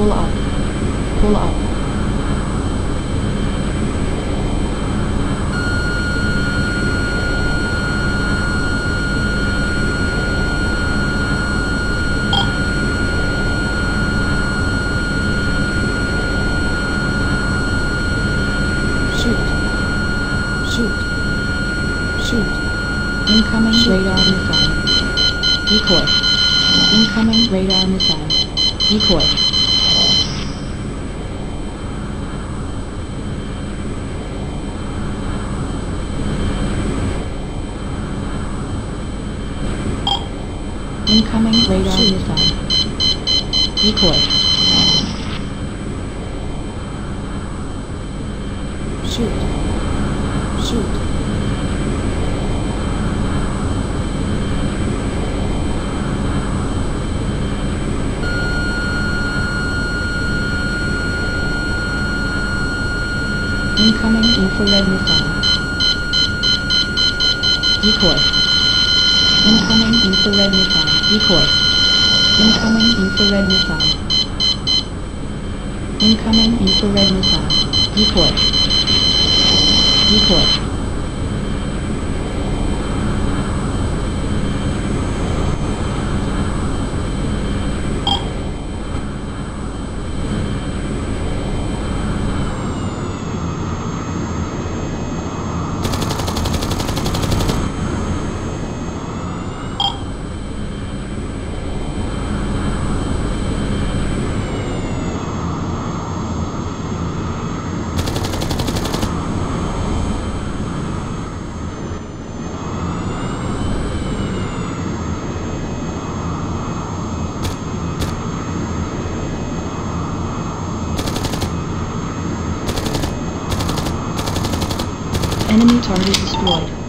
Pull up. Pull up. Shoot. Shoot. Shoot. Incoming radar missile. Decoy. Incoming radar missile. Decoy. Incoming radar missile. Decoy. Shoot. Shoot. Incoming infrared missile. Decoy. Incoming infrared missile. Decoy. Incoming infrared missile. Incoming infrared missile. Decoy. Decoy. Enemy target destroyed.